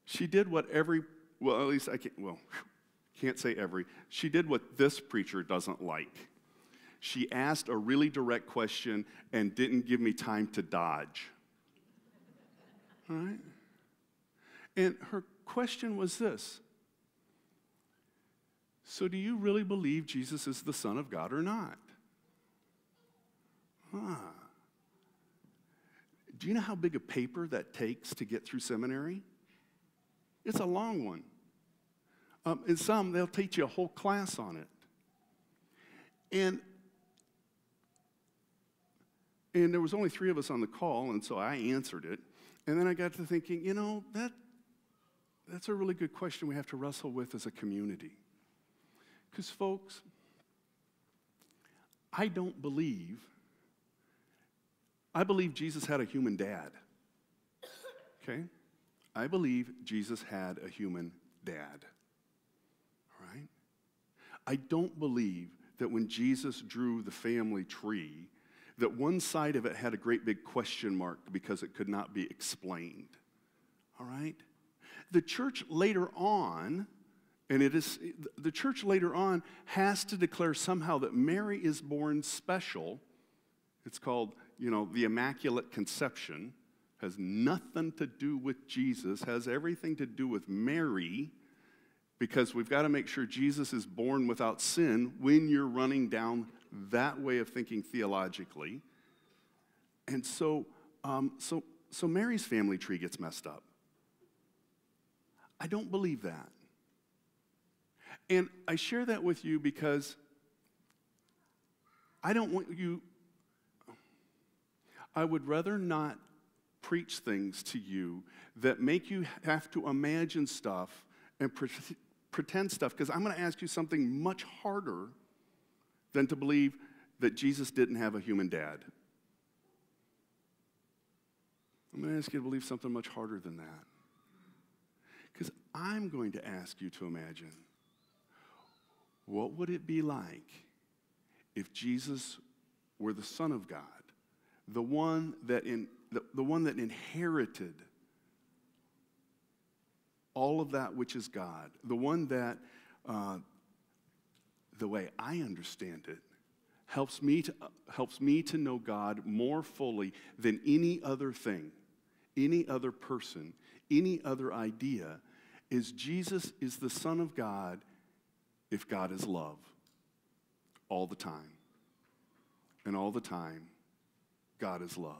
She did what every, well, at least I can't, well, can't say every. She did what this preacher doesn't like. She asked a really direct question and didn't give me time to dodge. Right? And her question was this So, do you really believe Jesus is the Son of God or not? Huh. Do you know how big a paper that takes to get through seminary? It's a long one. Um, and some, they'll teach you a whole class on it. And, and there was only three of us on the call, and so I answered it. And then I got to thinking, you know, that, that's a really good question we have to wrestle with as a community. Because, folks, I don't believe, I believe Jesus had a human dad. Okay? I believe Jesus had a human dad. All right? I don't believe that when Jesus drew the family tree, that one side of it had a great big question mark because it could not be explained. All right? The church later on, and it is the church later on has to declare somehow that Mary is born special. It's called, you know, the Immaculate Conception. Has nothing to do with Jesus, has everything to do with Mary, because we've got to make sure Jesus is born without sin when you're running down that way of thinking theologically. And so, um, so, so Mary's family tree gets messed up. I don't believe that. And I share that with you because I don't want you, I would rather not preach things to you that make you have to imagine stuff and pre- pretend stuff, because I'm going to ask you something much harder than to believe that Jesus didn't have a human dad. I'm going to ask you to believe something much harder than that. Because I'm going to ask you to imagine what would it be like if Jesus were the Son of God, the one that, in, the, the one that inherited all of that which is God, the one that, uh, the way I understand it, helps me, to, helps me to know God more fully than any other thing, any other person, any other idea, is Jesus is the Son of God if God is love all the time. And all the time, God is love.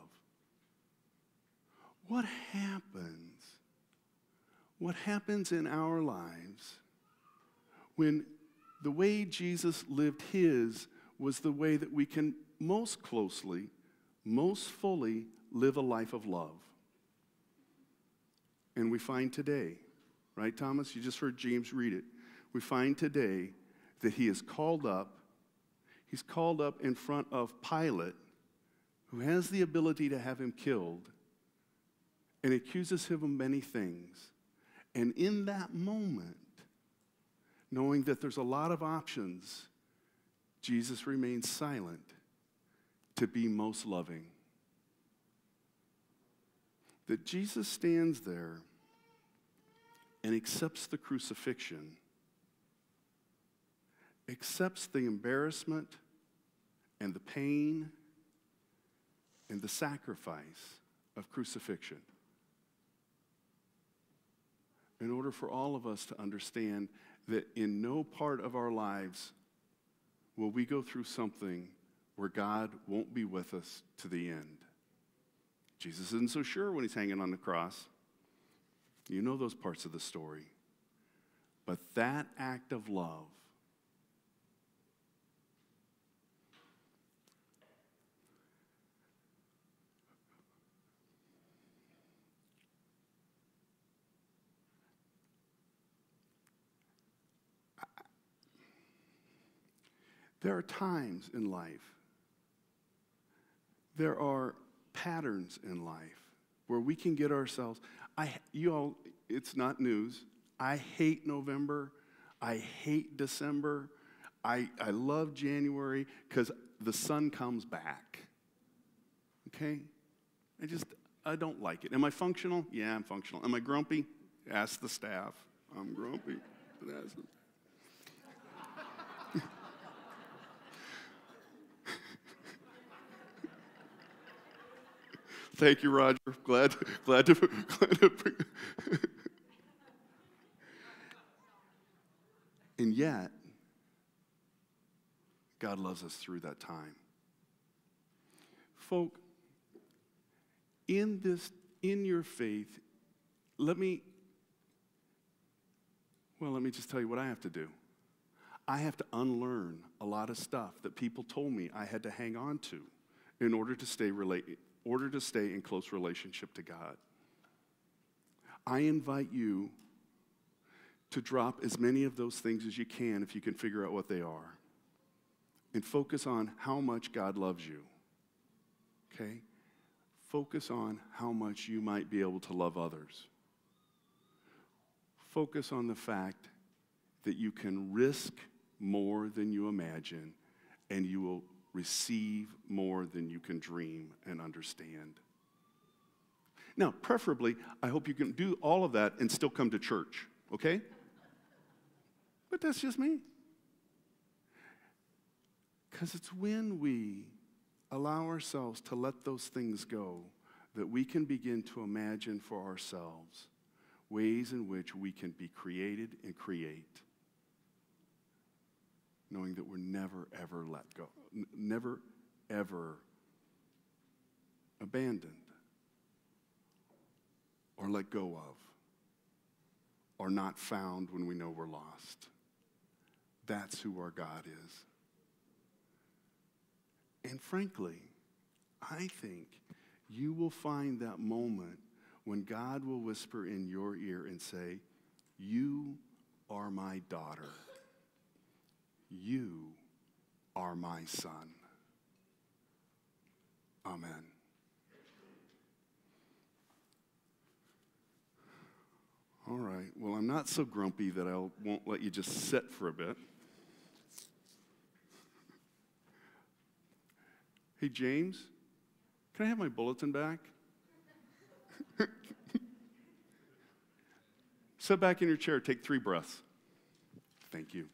What happens? What happens in our lives when the way Jesus lived his was the way that we can most closely, most fully live a life of love? And we find today, right, Thomas? You just heard James read it. We find today that he is called up. He's called up in front of Pilate, who has the ability to have him killed, and accuses him of many things. And in that moment, knowing that there's a lot of options, Jesus remains silent to be most loving. That Jesus stands there and accepts the crucifixion, accepts the embarrassment and the pain and the sacrifice of crucifixion. In order for all of us to understand that in no part of our lives will we go through something where God won't be with us to the end. Jesus isn't so sure when he's hanging on the cross. You know those parts of the story. But that act of love, There are times in life, there are patterns in life where we can get ourselves. I, you all, it's not news. I hate November. I hate December. I, I love January because the sun comes back. Okay? I just, I don't like it. Am I functional? Yeah, I'm functional. Am I grumpy? Ask the staff. I'm grumpy. But ask them. Thank you, Roger. Glad, glad to, glad to bring. and yet, God loves us through that time. Folk, in this, in your faith, let me, well, let me just tell you what I have to do. I have to unlearn a lot of stuff that people told me I had to hang on to in order to stay relate, order to stay in close relationship to God. I invite you to drop as many of those things as you can if you can figure out what they are and focus on how much God loves you. Okay? Focus on how much you might be able to love others. Focus on the fact that you can risk more than you imagine and you will receive more than you can dream and understand. Now, preferably, I hope you can do all of that and still come to church, okay? But that's just me. Because it's when we allow ourselves to let those things go that we can begin to imagine for ourselves ways in which we can be created and create, knowing that we're never, ever let go, n- never, ever abandoned or let go of or not found when we know we're lost. That's who our God is. And frankly, I think you will find that moment when God will whisper in your ear and say, You are my daughter. You are my son. Amen. All right. Well, I'm not so grumpy that I won't let you just sit for a bit. Hey, James, can I have my bulletin back? Sit back in your chair, take three breaths. Thank you.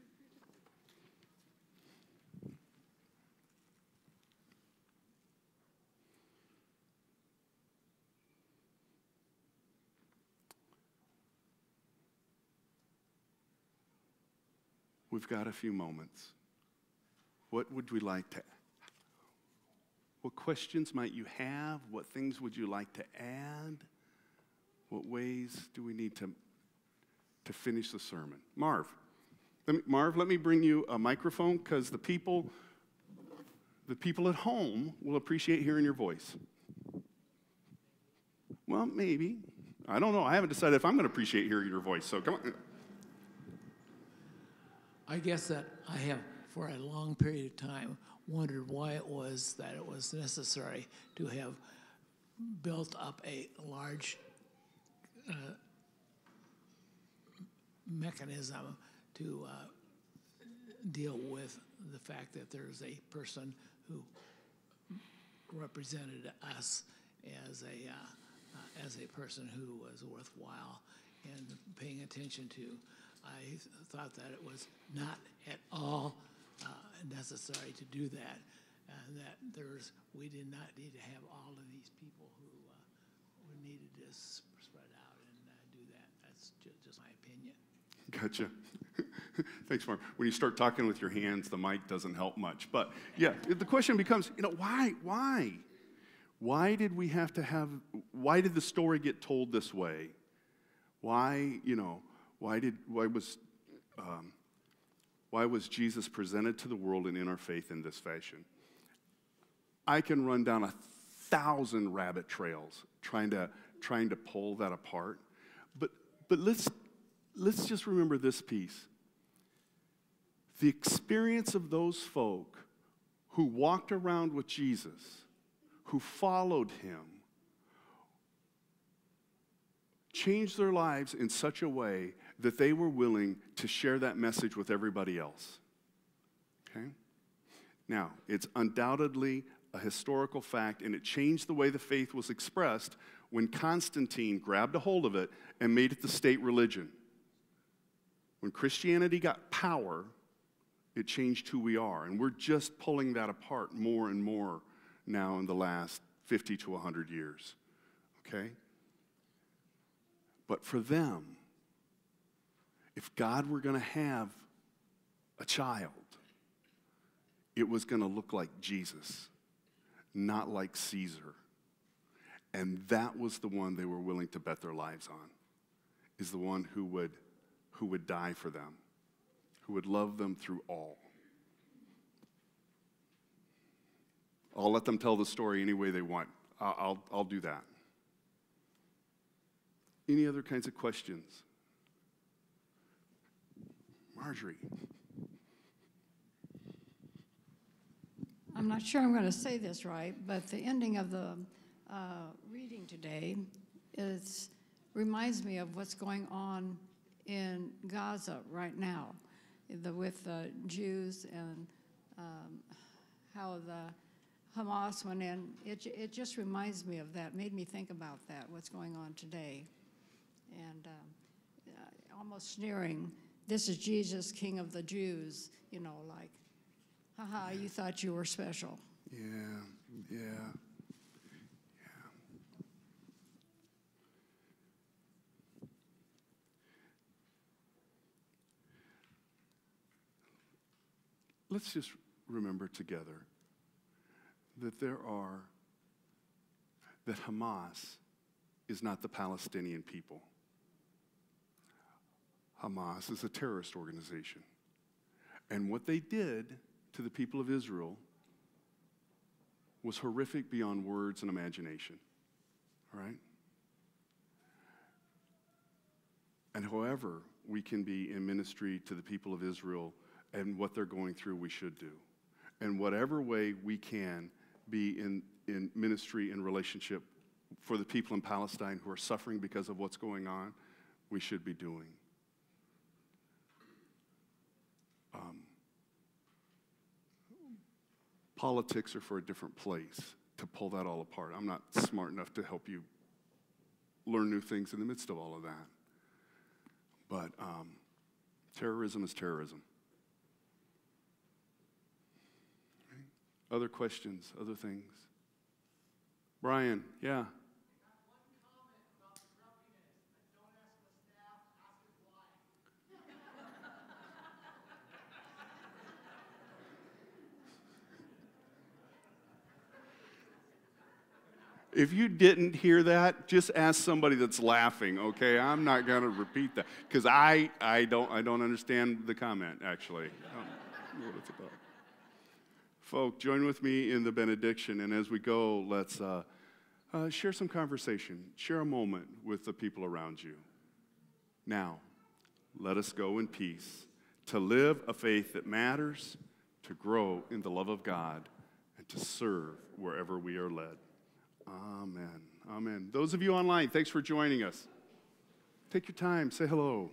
We've got a few moments. What would we like to what questions might you have? What things would you like to add? What ways do we need to, to finish the sermon? Marv, let me, Marv, let me bring you a microphone because the people, the people at home will appreciate hearing your voice. Well, maybe. I don't know. I haven't decided if I'm going to appreciate hearing your voice. So come on. I guess that I have, for a long period of time, wondered why it was that it was necessary to have built up a large uh, mechanism to uh, deal with the fact that there's a person who represented us as a uh, uh, as a person who was worthwhile and paying attention to. I thought that it was not at all uh, necessary to do that, and that there's we did not need to have all of these people who uh, needed to spread out and uh, do that. That's ju- just my opinion. Gotcha. Thanks, Mark. When you start talking with your hands, the mic doesn't help much. But yeah, the question becomes, you know, why? Why? Why did we have to have, why did the story get told this way? Why, you know, why did, why was, um, why was Jesus presented to the world and in our faith in this fashion? I can run down a thousand rabbit trails trying to, trying to pull that apart. But, but let's, let's just remember this piece. the experience of those folk who walked around with Jesus, who followed him, changed their lives in such a way that they were willing to share that message with everybody else. Okay? Now, it's undoubtedly a historical fact, and it changed the way the faith was expressed when Constantine grabbed a hold of it and made it the state religion. When Christianity got power, it changed who we are. And we're just pulling that apart more and more now in the last 50 to 100 years. Okay? But for them, if God were going to have a child, it was going to look like Jesus, not like Caesar. And that was the one they were willing to bet their lives on, is the one who would, who would die for them, who would love them through all. I'll let them tell the story any way they want. I'll, I'll, I'll do that. Any other kinds of questions? Marjorie. I'm not sure I'm going to say this right, but the ending of the uh, reading today is reminds me of what's going on in Gaza right now, the, with the Jews and um, how the Hamas went in. It, it just reminds me of that, made me think about that, what's going on today. And um, uh, almost sneering, this is Jesus, King of the Jews, you know, like, haha, you thought you were special. Yeah, yeah. Let's just remember together that there are, that Hamas is not the Palestinian people. Hamas is a terrorist organization. And what they did to the people of Israel was horrific beyond words and imagination. All right? And however we can be in ministry to the people of Israel and what they're going through, we should do. And whatever way we can be in, in ministry and relationship for the people in Palestine who are suffering because of what's going on, we should be doing. Um, politics are for a different place to pull that all apart. I'm not smart enough to help you learn new things in the midst of all of that. But um, terrorism is terrorism. Other questions, other things? Brian, yeah. If you didn't hear that, just ask somebody that's laughing, okay? I'm not going to repeat that because I, I, don't, I don't understand the comment, actually. I don't know what it's about. Folk, join with me in the benediction, and as we go, let's uh, uh, share some conversation, share a moment with the people around you. Now, let us go in peace to live a faith that matters, to grow in the love of God, and to serve wherever we are led. Amen. Amen. Those of you online, thanks for joining us. Take your time, say hello.